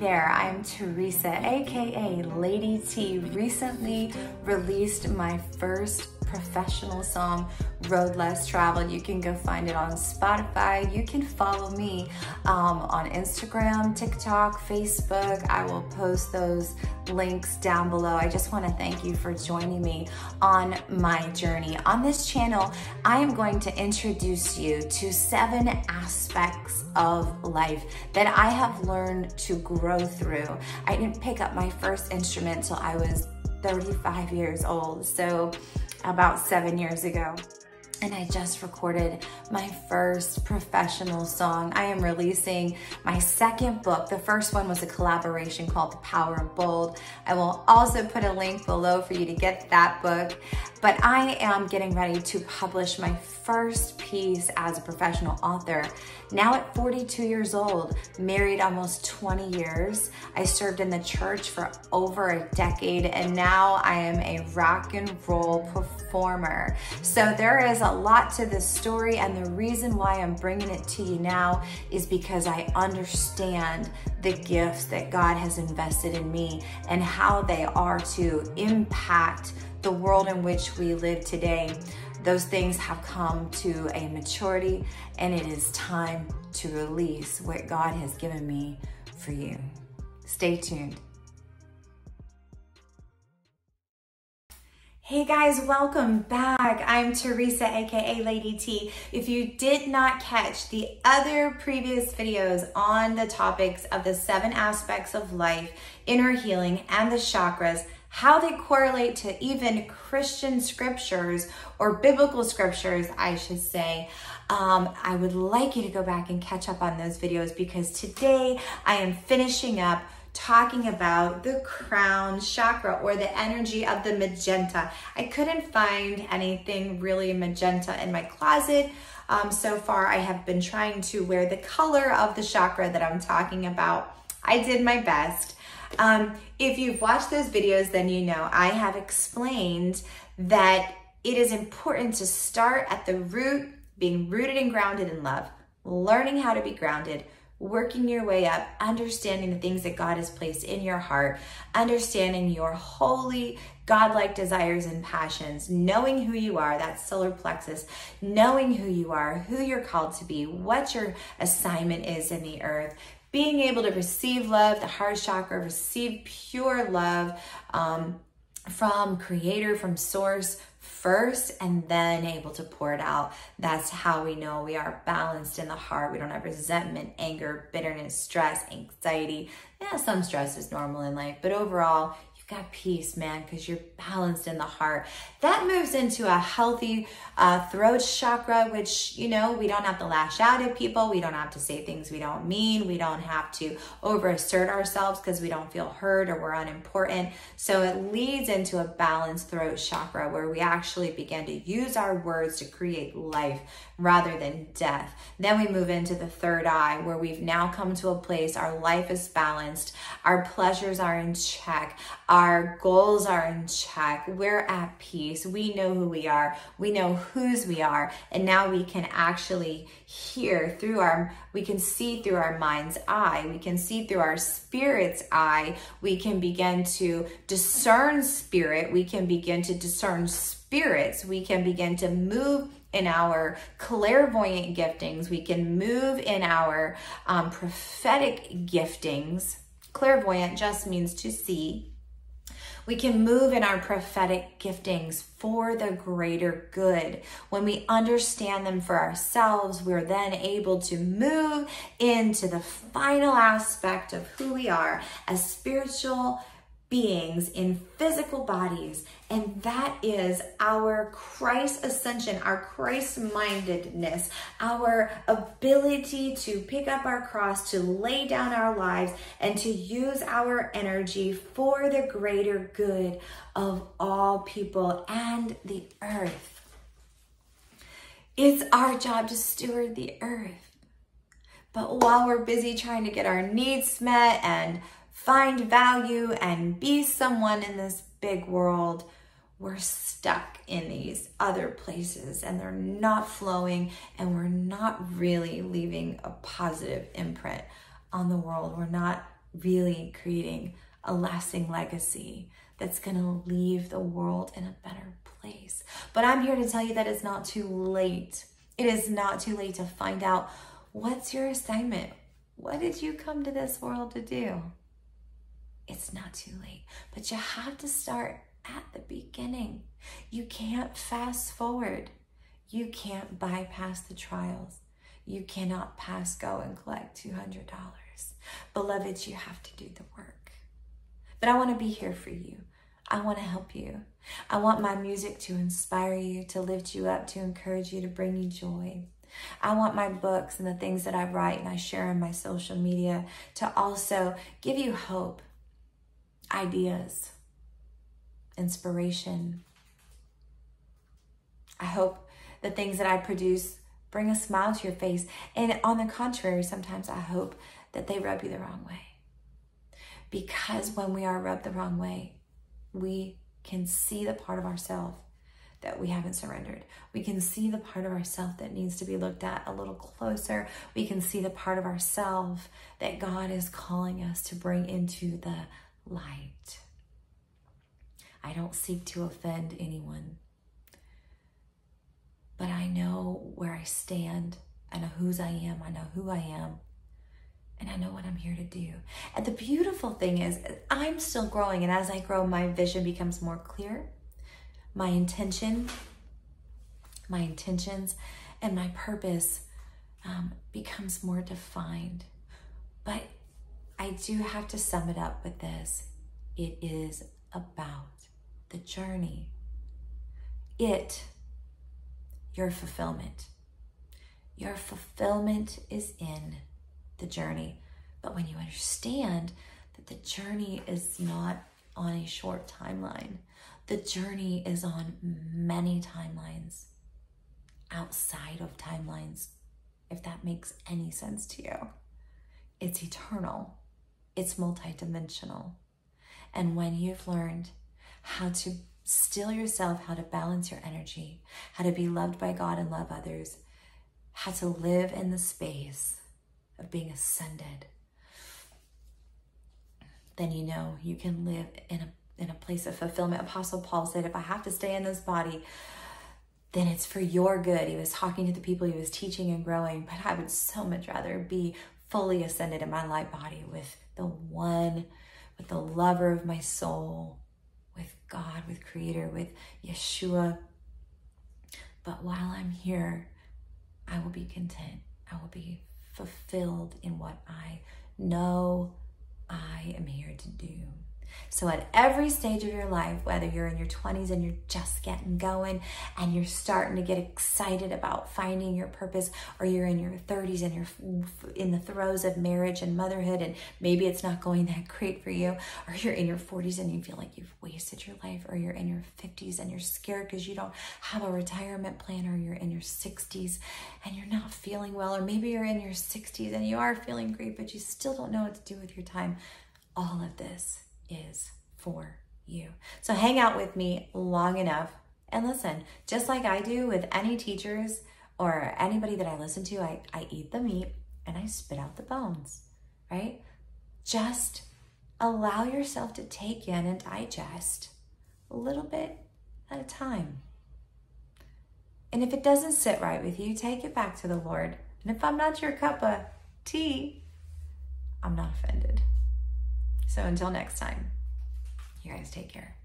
There, I'm Theresa, aka Lady T. Recently released my first professional song, Road Less Traveled. You can go find it on Spotify. You can follow me um, on Instagram, TikTok, Facebook. I will post those links down below. I just want to thank you for joining me on my journey. On this channel, I am going to introduce you to seven aspects of life that I have learned to grow through. I didn't pick up my first instrument till I was 35 years old. So about seven years ago and I just recorded my first professional song. I am releasing my second book. The first one was a collaboration called The Power of Bold. I will also put a link below for you to get that book. But I am getting ready to publish my first piece as a professional author. Now at 42 years old, married almost 20 years, I served in the church for over a decade, and now I am a rock and roll performer. So there is a lot to this story, and the reason why I'm bringing it to you now is because I understand the gifts that God has invested in me and how they are to impact the world in which we live today those things have come to a maturity and it is time to release what God has given me for you. Stay tuned. Hey guys, welcome back. I'm Theresa, aka Lady T. If you did not catch the other previous videos on the topics of the seven aspects of life, inner healing, and the chakras, how they correlate to even Christian scriptures or biblical scriptures, I should say. Um, I would like you to go back and catch up on those videos because today I am finishing up talking about the crown chakra or the energy of the magenta. I couldn't find anything really magenta in my closet. Um, so far, I have been trying to wear the color of the chakra that I'm talking about. I did my best. Um, if you've watched those videos, then you know I have explained that it is important to start at the root, being rooted and grounded in love, learning how to be grounded, working your way up, understanding the things that God has placed in your heart, understanding your holy, godlike desires and passions, knowing who you are, that solar plexus, knowing who you are, who you're called to be, what your assignment is in the earth, being able to receive love, the heart chakra, receive pure love um, from creator, from source first, and then able to pour it out. That's how we know we are balanced in the heart. We don't have resentment, anger, bitterness, stress, anxiety. Yeah, some stress is normal in life, but overall, you've got peace, man, because you're balanced in the heart. That moves into a healthy uh, throat chakra, which, you know, we don't have to lash out at people. We don't have to say things we don't mean. We don't have to over assert ourselves because we don't feel heard or we're unimportant. So it leads into a balanced throat chakra where we actually begin to use our words to create life rather than death. Then we move into the third eye where we've now come to a place our life is balanced, our pleasures are in check, our goals are in check, we're at peace, we know who we are, we know whose we are, and now we can actually hear through our, we can see through our mind's eye, we can see through our spirit's eye, we can begin to discern spirit, we can begin to discern spirits, we can begin to move in our clairvoyant giftings. We can move in our um, prophetic giftings. Clairvoyant just means to see. We can move in our prophetic giftings for the greater good. When we understand them for ourselves, we're then able to move into the final aspect of who we are as spiritual beings in physical bodies, and that is our Christ ascension, our Christ mindedness, our ability to pick up our cross, to lay down our lives, and to use our energy for the greater good of all people and the earth. It's our job to steward the earth. But while we're busy trying to get our needs met and find value and be someone in this big world, we're stuck in these other places and they're not flowing and we're not really leaving a positive imprint on the world. We're not really creating a lasting legacy that's going to leave the world in a better place. But I'm here to tell you that it's not too late. It is not too late to find out what's your assignment. What did you come to this world to do? It's not too late, but you have to start at the beginning. You can't fast forward. You can't bypass the trials. You cannot pass go and collect $200. Beloveds, you have to do the work. But I want to be here for you. I want to help you. I want my music to inspire you, to lift you up, to encourage you, to bring you joy. I want my books and the things that I write and I share on my social media to also give you hope, ideas, inspiration. I hope the things that I produce bring a smile to your face. And on the contrary, sometimes I hope that they rub you the wrong way. Because when we are rubbed the wrong way, we can see the part of ourselves that we haven't surrendered. We can see the part of ourselves that needs to be looked at a little closer. We can see the part of ourselves that God is calling us to bring into the light. I don't seek to offend anyone, but I know where I stand. I know whose I am. I know who I am. And I know what I'm here to do. And the beautiful thing is, I'm still growing. And as I grow, my vision becomes more clear. My intention, my intentions, and my purpose um, becomes more defined. But I do have to sum it up with this it is about the journey. It, your fulfillment. Your fulfillment is in the journey. But when you understand that the journey is not on a short timeline, the journey is on many timelines outside of timelines, if that makes any sense to you. It's eternal, it's multidimensional. And when you've learned how to still yourself, how to balance your energy, how to be loved by God and love others, how to live in the space of being ascended, then you know you can live in a in a place of fulfillment. Apostle Paul said, if I have to stay in this body, then it's for your good. He was talking to the people he was teaching and growing, but I would so much rather be fully ascended in my light body with the one, with the lover of my soul, with God, with Creator, with Yeshua. But while I'm here, I will be content. I will be fulfilled in what I know I am here to do. So, at every stage of your life, whether you're in your 20s and you're just getting going and you're starting to get excited about finding your purpose, or you're in your 30s and you're in the throes of marriage and motherhood, and maybe it's not going that great for you, or you're in your 40s and you feel like you've wasted your life, or you're in your 50s and you're scared because you don't have a retirement plan, or you're in your 60s and you're not feeling well, or maybe you're in your 60s and you are feeling great, but you still don't know what to do with your time. All of this is for you. So hang out with me long enough and listen, just like I do with any teachers or anybody that I listen to, I, I eat the meat and I spit out the bones, right? Just allow yourself to take in and digest a little bit at a time. And if it doesn't sit right with you, take it back to the Lord. And if I'm not your cup of tea, I'm not offended. So until next time, you guys take care.